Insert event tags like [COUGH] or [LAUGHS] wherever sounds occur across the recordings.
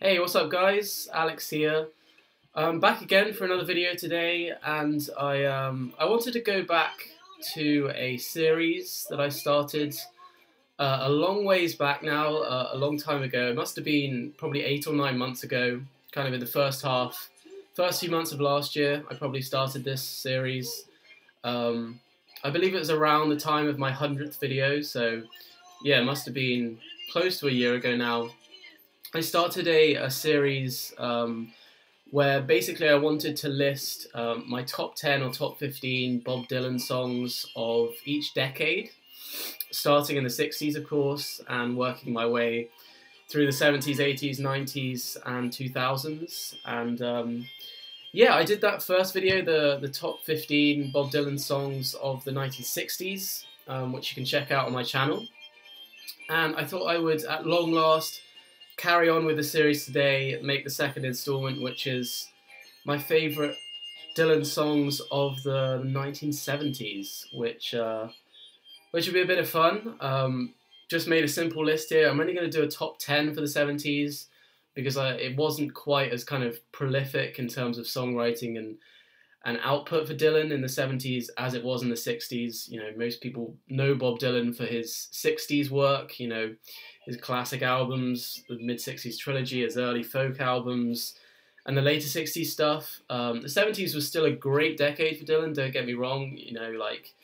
Hey, what's up guys? Alex here. I'm back again for another video today and I um, I wanted to go back to a series that I started uh, a long ways back now, uh, a long time ago. It must have been probably eight or nine months ago, kind of in the first half, first few months of last year, I probably started this series. Um, I believe it was around the time of my 100th video, so yeah, it must have been close to a year ago now. I started a, a series um, where basically I wanted to list um, my top 10 or top 15 Bob Dylan songs of each decade, starting in the 60s, of course, and working my way through the 70s, 80s, 90s, and 2000s. And um, yeah, I did that first video, the, the top 15 Bob Dylan songs of the 1960s, um, which you can check out on my channel. And I thought I would, at long last, carry on with the series today, make the second installment, which is my favourite Dylan songs of the 1970s, which uh, which would be a bit of fun. Um, just made a simple list here. I'm only going to do a top 10 for the 70s because I, it wasn't quite as kind of prolific in terms of songwriting and and output for Dylan in the 70s as it was in the 60s. You know, most people know Bob Dylan for his 60s work, you know, his classic albums, the mid 60s trilogy, his early folk albums, and the later 60s stuff. Um, the 70s was still a great decade for Dylan, don't get me wrong. You know, like,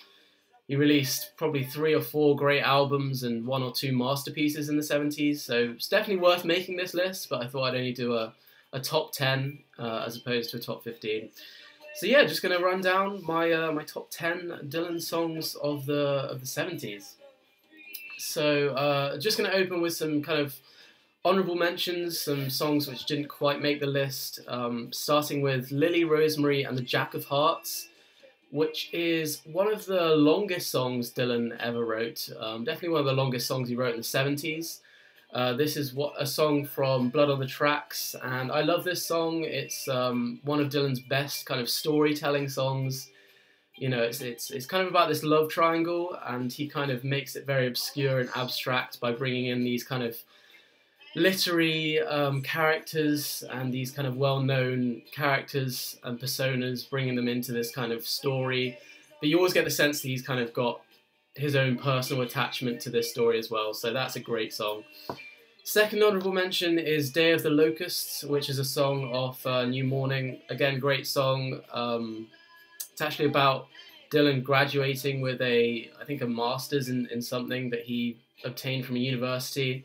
he released probably three or four great albums and one or two masterpieces in the 70s, so it's definitely worth making this list, but I thought I'd only do a, a top 10 uh, as opposed to a top 15. So yeah, just gonna run down my uh, my top ten Dylan songs of the of the seventies. So uh, just gonna open with some kind of honorable mentions, some songs which didn't quite make the list. Um, starting with Lily Rosemary and the Jack of Hearts, which is one of the longest songs Dylan ever wrote. Um, definitely one of the longest songs he wrote in the seventies. Uh, this is what a song from Blood on the Tracks, and I love this song. It's um, one of Dylan's best kind of storytelling songs. You know, it's it's it's kind of about this love triangle, and he kind of makes it very obscure and abstract by bringing in these kind of literary um, characters and these kind of well-known characters and personas, bringing them into this kind of story. But you always get the sense that he's kind of got his own personal attachment to this story as well. So that's a great song. Second honourable mention is Day of the Locusts, which is a song off uh, New Morning. Again, great song. Um, it's actually about Dylan graduating with a, I think, a master's in, in something that he obtained from a university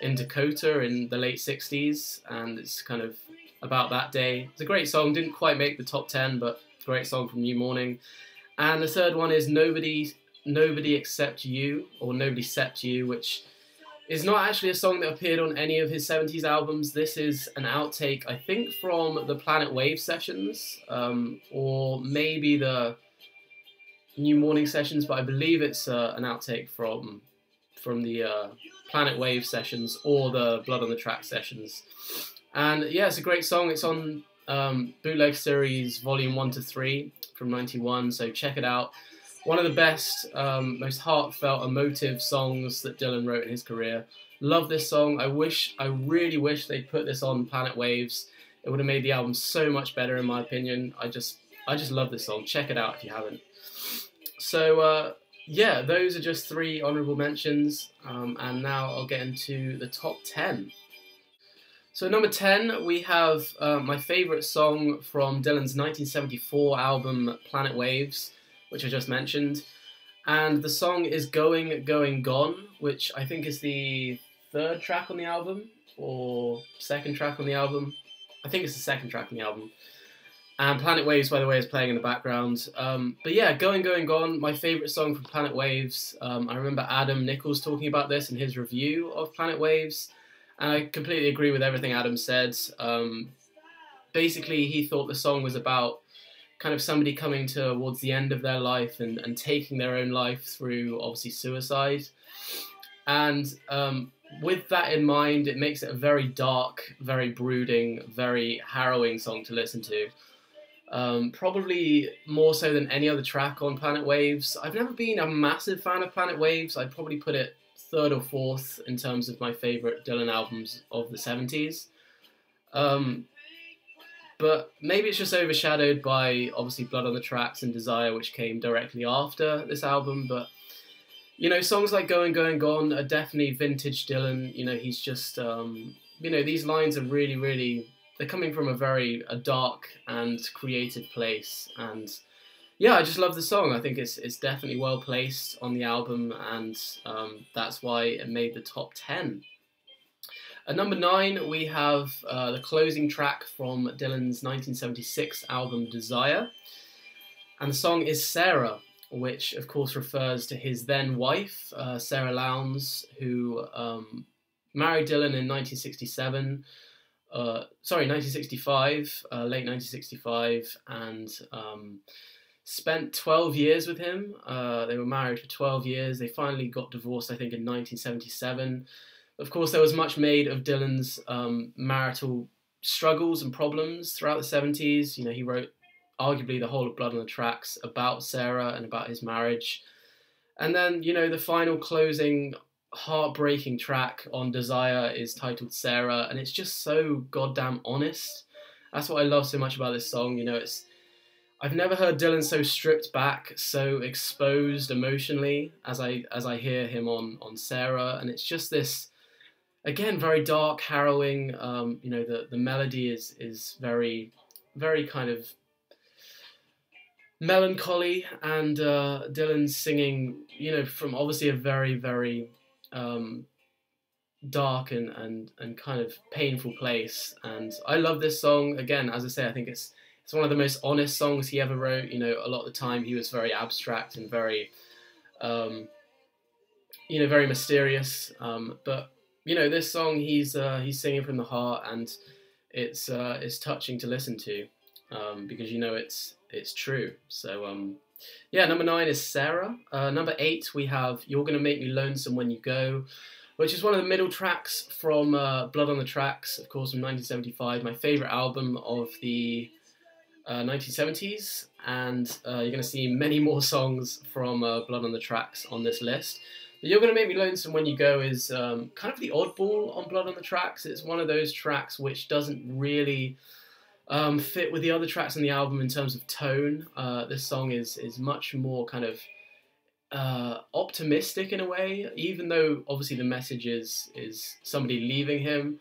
in Dakota in the late 60s, and it's kind of about that day. It's a great song, didn't quite make the top 10, but great song from New Morning. And the third one is Nobody Nobody Except You, or Nobody Except You, which is not actually a song that appeared on any of his 70s albums. This is an outtake, I think, from the Planet Wave sessions, um, or maybe the New Morning sessions, but I believe it's uh, an outtake from from the uh, Planet Wave sessions or the Blood on the Track sessions. And yeah, it's a great song. It's on um, Bootleg Series Volume 1 to 3 from 91, so check it out one of the best, um, most heartfelt, emotive songs that Dylan wrote in his career. Love this song. I wish, I really wish they put this on Planet Waves. It would have made the album so much better, in my opinion. I just, I just love this song. Check it out if you haven't. So, uh, yeah, those are just three honourable mentions, um, and now I'll get into the top ten. So number 10, we have uh, my favourite song from Dylan's 1974 album Planet Waves which I just mentioned. And the song is Going, Going, Gone, which I think is the third track on the album, or second track on the album. I think it's the second track on the album. And Planet Waves, by the way, is playing in the background. Um, but yeah, Going, Going, Gone, my favourite song from Planet Waves. Um, I remember Adam Nichols talking about this in his review of Planet Waves. And I completely agree with everything Adam said. Um, basically, he thought the song was about kind of somebody coming towards the end of their life and, and taking their own life through obviously suicide. And um, with that in mind, it makes it a very dark, very brooding, very harrowing song to listen to. Um, probably more so than any other track on Planet Waves. I've never been a massive fan of Planet Waves. I'd probably put it third or fourth in terms of my favourite Dylan albums of the 70s. Um, but maybe it's just overshadowed by obviously Blood on the Tracks and Desire, which came directly after this album. But you know, songs like Going, Going, Gone are definitely vintage Dylan. You know, he's just, um, you know, these lines are really, really, they're coming from a very a dark and creative place. And yeah, I just love the song. I think it's it's definitely well placed on the album, and um, that's why it made the top ten. At number nine, we have uh, the closing track from Dylan's 1976 album Desire, and the song is Sara which of course refers to his then wife, uh, Sara Lownds, who um, married Dylan in 1967. Uh, sorry, 1965, uh, late 1965, and um, spent 12 years with him. Uh, they were married for 12 years. They finally got divorced, I think, in 1977. Of course, there was much made of Dylan's um, marital struggles and problems throughout the 70s. You know, he wrote arguably the whole of Blood on the Tracks about Sara and about his marriage. And then, you know, the final closing heartbreaking track on Desire is titled Sara, and it's just so goddamn honest. That's what I love so much about this song. You know, it's I've never heard Dylan so stripped back, so exposed emotionally as I as I hear him on on Sara, and it's just this again very dark, harrowing. Um, you know, the the melody is is very very kind of melancholy and uh, Dylan singing, you know, from obviously a very, very um, dark and, and, and kind of painful place. And I love this song. Again, as I say, I think it's it's one of the most honest songs he ever wrote. You know, a lot of the time he was very abstract and very, um, you know, very mysterious. Um, but you know, this song he's uh, he's singing from the heart, and it's uh, it's touching to listen to um, because you know it's it's true. So um, yeah, number nine is Sara. Uh, number eight we have You're Gonna Make Me Lonesome When You Go, which is one of the middle tracks from uh, Blood on the Tracks, of course, from 1975, my favorite album of the uh, 1970s. And uh, you're gonna see many more [LAUGHS] songs from uh, Blood on the Tracks on this list. You're Gonna Make Me Lonesome When You Go is um, kind of the oddball on Blood on the Tracks. It's one of those tracks which doesn't really um, fit with the other tracks on the album in terms of tone. Uh, this song is is much more kind of uh, optimistic in a way, even though obviously the message is is somebody leaving him.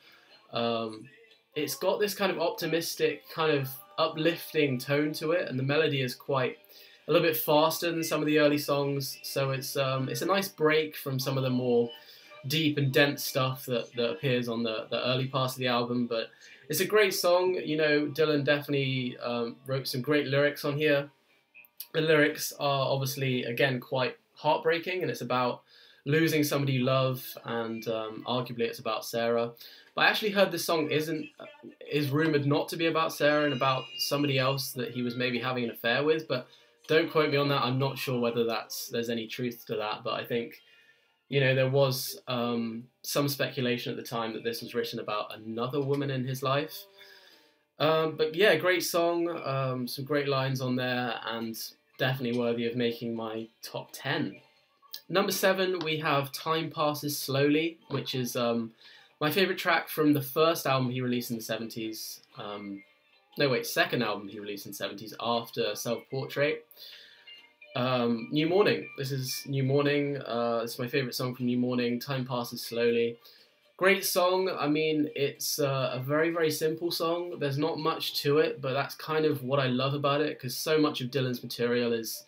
Um, it's got this kind of optimistic, kind of uplifting tone to it, and the melody is quite a little bit faster than some of the early songs. So it's um, it's a nice break from some of the more deep and dense stuff that, that appears on the, the early parts of the album. But it's a great song. You know, Dylan definitely um, wrote some great lyrics on here. The lyrics are obviously, again, quite heartbreaking, and it's about losing somebody you love, and um, arguably it's about Sara. But I actually heard this song isn't is rumored not to be about Sara and about somebody else that he was maybe having an affair with. But don't quote me on that. I'm not sure whether that's there's any truth to that. But I think you know, there was um, some speculation at the time that this was written about another woman in his life. Um, but yeah, great song, um, some great lines on there, and definitely worthy of making my top 10. Number seven, we have Time Passes Slowly, which is um, my favourite track from the first album he released in the 70s. No, wait, second album he released in the 70s after Self Portrait. Um, New Morning. This is New Morning. Uh, it's my favorite song from New Morning. Time passes slowly. Great song. I mean, it's uh, a very, very simple song. There's not much to it, but that's kind of what I love about it because so much of Dylan's material is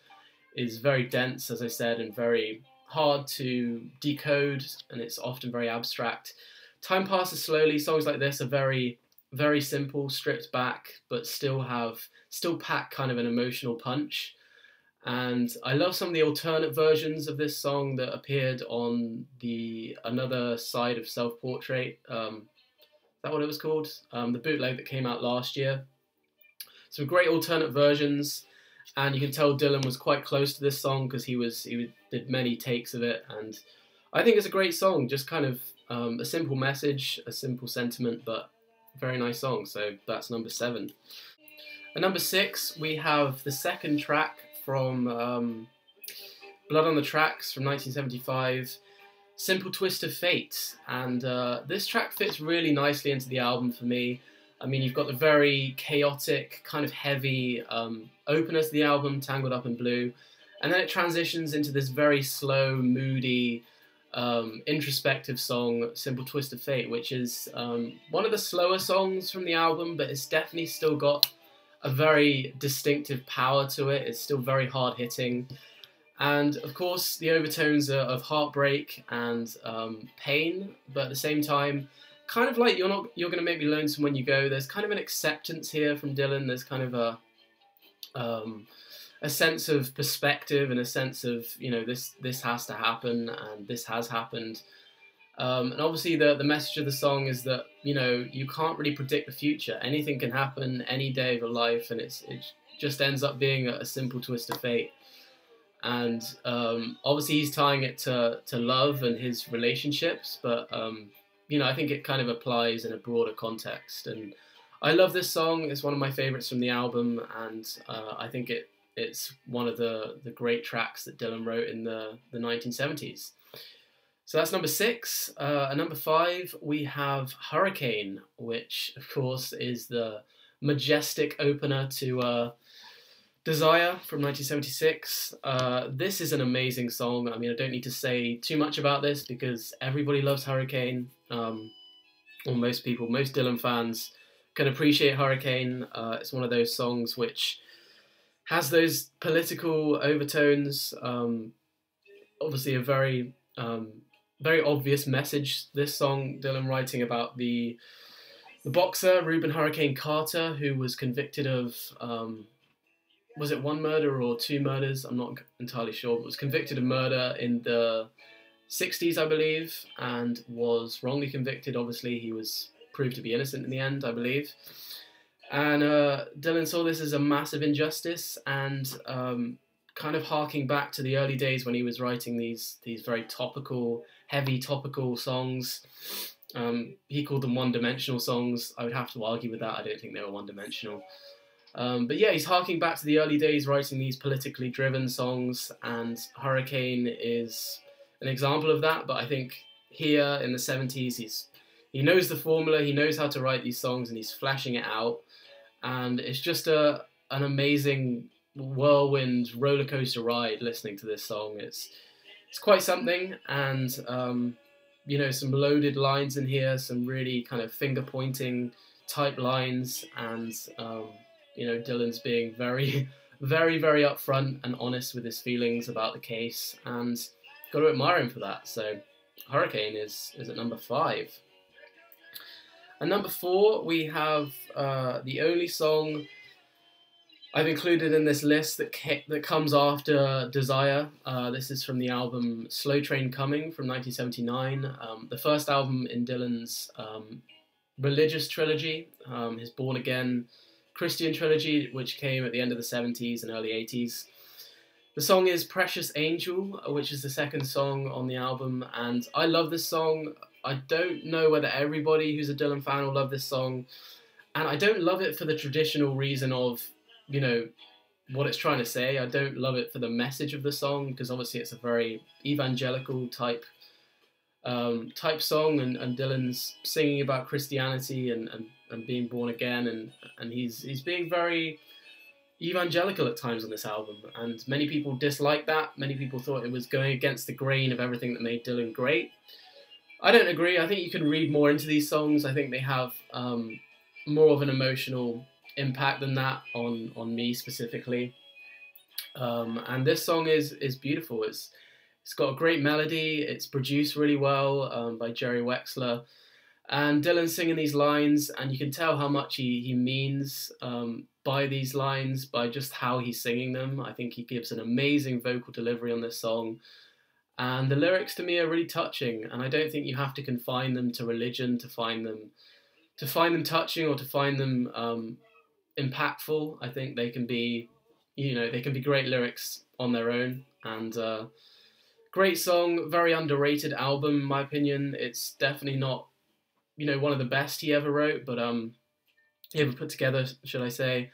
is very dense, as I said, and very hard to decode, and it's often very abstract. Time passes slowly. Songs like this are very, very simple, stripped back, but still have still pack kind of an emotional punch. And I love some of the alternate versions of this song that appeared on the another side of Self Portrait. Um, is that what it was called? Um, the bootleg that came out last year. Some great alternate versions, and you can tell Dylan was quite close to this song because he was he did many takes of it, and I think it's a great song. Just kind of um, a simple message, a simple sentiment, but very nice song. So that's number seven. At number six, we have the second track from um, Blood on the Tracks from 1975, Simple Twist of Fate. And uh, this track fits really nicely into the album for me. I mean, you've got the very chaotic, kind of heavy um, opener to the album, Tangled Up in Blue, and then it transitions into this very slow, moody, um, introspective song, Simple Twist of Fate, which is um, one of the slower songs from the album, but it's definitely still got a very distinctive power to it. It's still very hard hitting. And of course, the overtones are of heartbreak and um, pain, but at the same time, kind of like you're not you're to make me lonesome when you go. There's kind of an acceptance here from Dylan. There's kind of a um, a sense of perspective and a sense of you know this this has to happen and this has happened. Um, and obviously, the the message of the song is that you know you can't really predict the future. Anything can happen any day of your life, and it's it just ends up being a, a simple twist of fate. And um, obviously, he's tying it to to love and his relationships, but um, you know, I think it kind of applies in a broader context. And I love this song. It's one of my favorites from the album, and uh, I think it it's one of the the great tracks that Dylan wrote in the the 1970s. So that's number six. Uh, number five, we have Hurricane, which of course is the majestic opener to uh, Desire from 1976. Uh, this is an amazing song. I mean, I don't need to say too much about this because everybody loves Hurricane. Um, or most people, most Dylan fans can appreciate Hurricane. Uh, it's one of those songs which has those political overtones. Um, obviously, a very um, very obvious message. This song, Dylan writing about the the boxer Rubin Hurricane Carter, who was convicted of um, was it one murder or two murders? I'm not entirely sure. But was convicted of murder in the 60s, I believe, and was wrongly convicted. Obviously, he was proved to be innocent in the end, I believe. And uh, Dylan saw this as a massive injustice and um, kind of harking back to the early days when he was writing these these very topical, heavy topical songs. Um, he called them one-dimensional songs. I would have to argue with that. I don't think they were one-dimensional. Um, but yeah, he's harking back to the early days writing these politically driven songs, and Hurricane is an example of that. But I think here in the 70s, he's he knows the formula, he knows how to write these songs, and he's flashing it out. And it's just a an amazing whirlwind roller coaster ride listening to this song. It's it's quite something, and um, you know some loaded lines in here, some really kind of finger pointing type lines, and um, you know Dylan's being very, [LAUGHS] very, very upfront and honest with his feelings about the case, and got to admire him for that. So Hurricane is is at number five. And number four, we have uh, the only song I've included in this list that that comes after Desire. Uh, this is from the album Slow Train Coming from 1979, um, the first album in Dylan's um, religious trilogy, um, his Born Again Christian trilogy, which came at the end of the 70s and early 80s. The song is Precious Angel, which is the second song on the album, and I love this song. I don't know whether everybody who's a Dylan fan will love this song, and I don't love it for the traditional reason of you know, what it's trying to say. I don't love it for the message of the song because obviously it's a very evangelical type um, type song, and, and Dylan's singing about Christianity and, and, and being born again, and and he's he's being very evangelical at times on this album, and many people dislike that. Many people thought it was going against the grain of everything that made Dylan great. I don't agree. I think you can read more into these songs. I think they have um, more of an emotional impact than that on on me specifically. Um, and this song is is beautiful. It's it's got a great melody. It's produced really well um, by Jerry Wexler, and Dylan singing these lines, and you can tell how much he he means um, by these lines by just how he's singing them. I think he gives an amazing vocal delivery on this song. And the lyrics to me are really touching, and I don't think you have to confine them to religion to find them, to find them touching or to find them um, impactful. I think they can be, you know, they can be great lyrics on their own and uh, great song, very underrated album, in my opinion. It's definitely not, you know, one of the best he ever wrote, but um, he ever put together, should I say?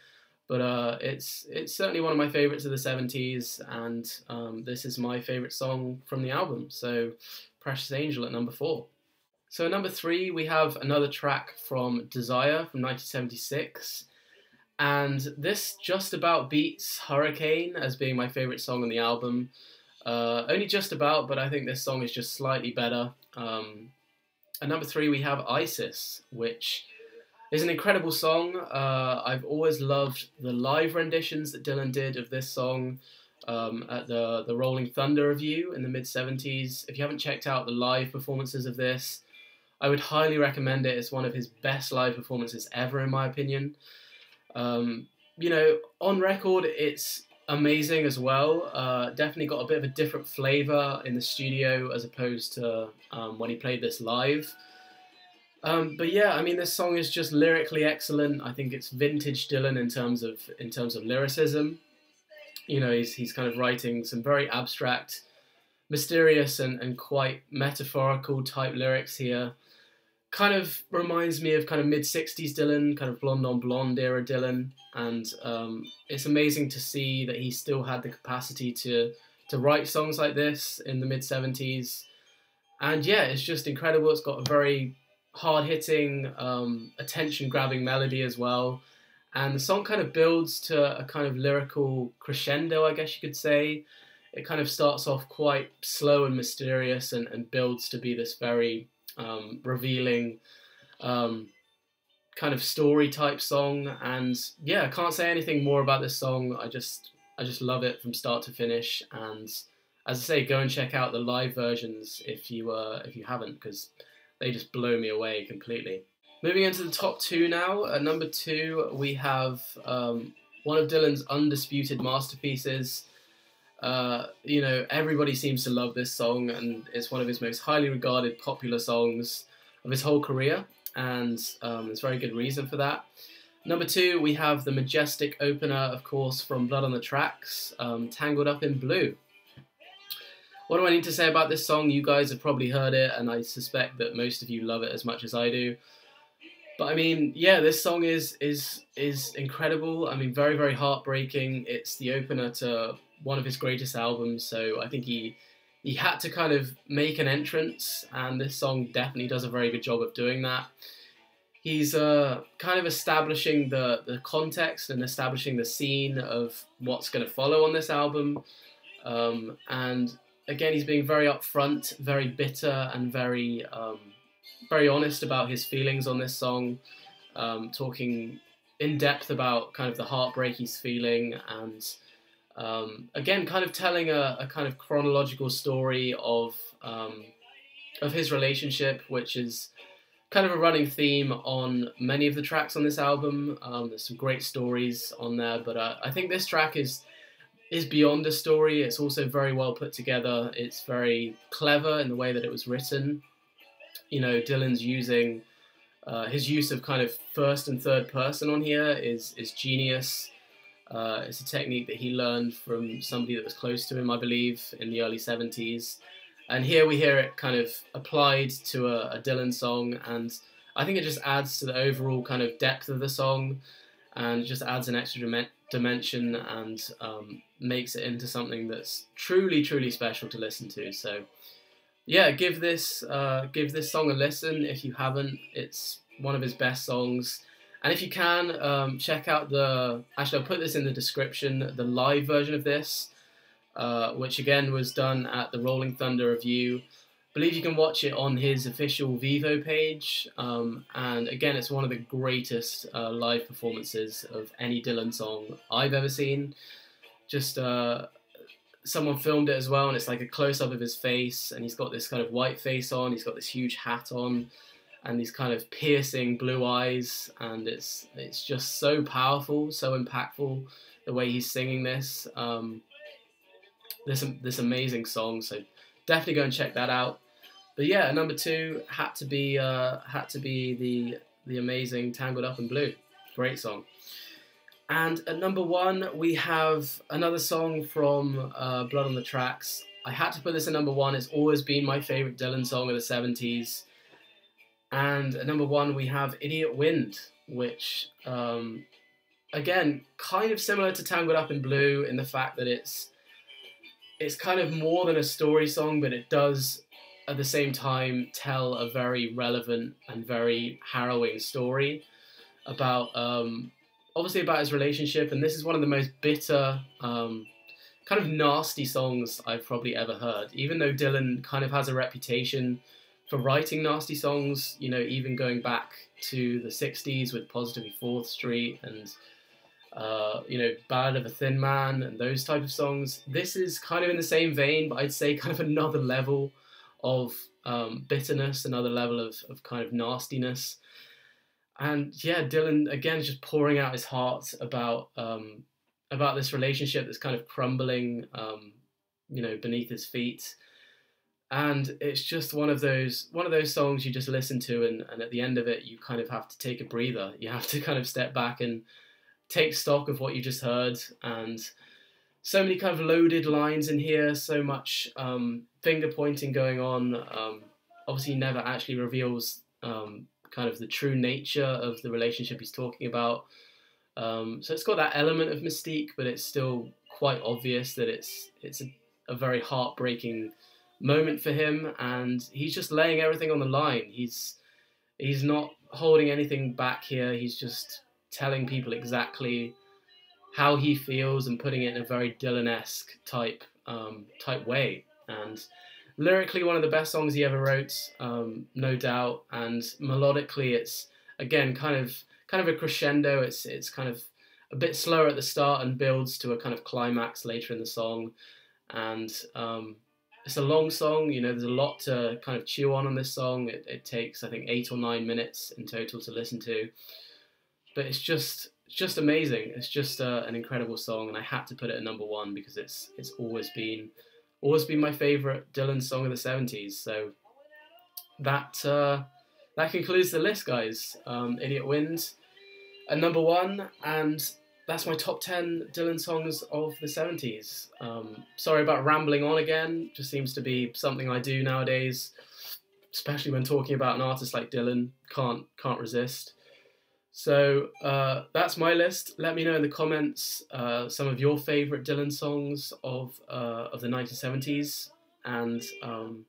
But uh, it's it's certainly one of my favorites of the '70s, and um, this is my favorite song from the album. So, Precious Angel at number four. So at number three, we have another track from Desire from 1976. And this just about beats Hurricane as being my favourite song on the album. Uh, only just about, but I think this song is just slightly better. Um, at number three, we have Isis, which is an incredible song. Uh, I've always loved the live renditions that Dylan did of this song um, at the, the Rolling Thunder Revue in the mid 70s. If you haven't checked out the live performances of this, I would highly recommend it. It's one of his best live performances ever, in my opinion. Um, you know, on record, it's amazing as well. Uh, definitely got a bit of a different flavour in the studio as opposed to um, when he played this live. Um, but yeah, I mean, this song is just lyrically excellent. I think it's vintage Dylan in terms of in terms of lyricism. You know, he's he's kind of writing some very abstract, mysterious, and, and quite metaphorical type lyrics here kind of reminds me of kind of mid 60s Dylan, kind of blonde on blonde era Dylan. And um, it's amazing to see that he still had the capacity to, to write songs like this in the mid 70s. And yeah, it's just incredible. It's got a very hard hitting, um, attention grabbing melody as well. And the song kind of builds to a kind of lyrical crescendo, I guess you could say. It kind of starts off quite slow and mysterious and, and builds to be this very um, revealing um, kind of story type song. And yeah, I can't say anything more about this song. I just I just love it from start to finish. And as I say, go and check out the live versions if you uh, if you haven't, because they just blow me away completely. Moving into the top two now. At number two, we have um, one of Dylan's undisputed masterpieces. Uh, you know, everybody seems to love this song, and it's one of his most highly regarded popular songs of his whole career, and um, there's very good reason for that. Number two, we have the majestic opener, of course, from Blood on the Tracks, um, Tangled Up in Blue. What do I need to say about this song? You guys have probably heard it, and I suspect that most of you love it as much as I do. But I mean, yeah, this song is is is incredible. I mean, very very heartbreaking. It's the opener to one of his greatest albums, so I think he he had to kind of make an entrance, and this song definitely does a very good job of doing that. He's uh, kind of establishing the, the context and establishing the scene of what's going to follow on this album. Um, and again, he's being very upfront, very bitter, and very um, very honest about his feelings on this song, um, talking in depth about kind of the heartbreak he's feeling and um, again, kind of telling a, a, kind of chronological story of um, of his relationship, which is kind of a running theme on many of the tracks on this album. Um, there's some great stories on there, but uh, I think this track is is beyond a story. It's also very well put together. It's very clever in the way that it was written. You know, Dylan's using uh, his use of kind of first and third person on here is is genius. Uh, it's a technique that he learned from somebody that was close to him, I believe, in the early 70s. And here we hear it kind of applied to a, a Dylan song, and I think it just adds to the overall kind of depth of the song and just adds an extra dimension and um, makes it into something that's truly, truly special to listen to. So, yeah, give this uh, give this song a listen if you haven't. It's one of his best songs. And if you can, um, check out the. Actually, I'll put this in the description. The live version of this, uh, which again was done at the Rolling Thunder Revue. Believe you can watch it on his official Vevo page. Um, and again, it's one of the greatest uh, live performances of any Dylan song I've ever seen. Just uh, someone filmed it as well, and it's like a close up of his face, and he's got this kind of white face on. He's got this huge hat on and these kind of piercing blue eyes, and it's it's just so powerful, so impactful the way he's singing this. Um, this this amazing song, so definitely go and check that out. But yeah, number two had to be uh, had to be the the amazing Tangled Up in Blue, great song. And at number one, we have another song from uh, Blood on the Tracks. I had to put this at number one. It's always been my favorite Dylan song of the 70s. And at number one, we have Idiot Wind, which, um, again, kind of similar to Tangled Up in Blue in the fact that it's it's kind of more than a story song, but it does at the same time tell a very relevant and very harrowing story about um, obviously about his relationship, and this is one of the most bitter, um, kind of nasty songs I've probably ever heard. Even though Dylan kind of has a reputation for writing nasty songs, you know, even going back to the '60s with Positively Fourth Street and uh, you know, Ballad of a Thin Man and those type of songs. This is kind of in the same vein, but I'd say kind of another level of um, bitterness, another level of, of kind of nastiness. And yeah, Dylan again just pouring out his heart about um, about this relationship that's kind of crumbling, um, you know, beneath his feet. And it's just one of those one of those songs you just listen to, and, and at the end of it, you kind of have to take a breather. You have to kind of step back and take stock of what you just heard and so many kind of loaded lines in here, so much um, finger pointing going on. Um, obviously, never actually reveals um, kind of the true nature of the relationship he's talking about. Um, so it's got that element of mystique, but it's still quite obvious that it's it's a, a very heartbreaking moment for him, and he's just laying everything on the line. He's he's not holding anything back here. He's just telling people exactly how he feels and putting it in a very Dylan-esque type um, type way. And lyrically, one of the best songs he ever wrote, um, no doubt. And melodically, it's again kind of kind of a crescendo. It's it's kind of a bit slower at the start and builds to a kind of climax later in the song. And um, it's a long song. You know, there's a lot to kind of chew on on this song. It, it takes I think eight or nine minutes in total to listen to but it's just it's just amazing. It's just uh, an incredible song, and I had to put it at number one because it's it's always been always been my favorite Dylan song of the '70s. So that uh, that concludes the list, guys. Um, Idiot wins at number one, and that's my top 10 Dylan songs of the 70s. Um, sorry about rambling on again, just seems to be something I do nowadays, especially when talking about an artist like Dylan. Can't can't resist. So uh, that's my list. Let me know in the comments uh, some of your favourite Dylan songs of uh, of the 1970s. And um,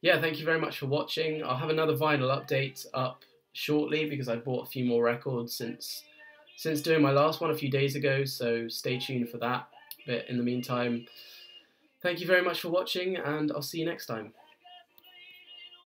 yeah, thank you very much for watching. I'll have another vinyl update up shortly because I bought a few more records since since doing my last one a few days ago. So stay tuned for that. But in the meantime, thank you very much for watching, and I'll see you next time.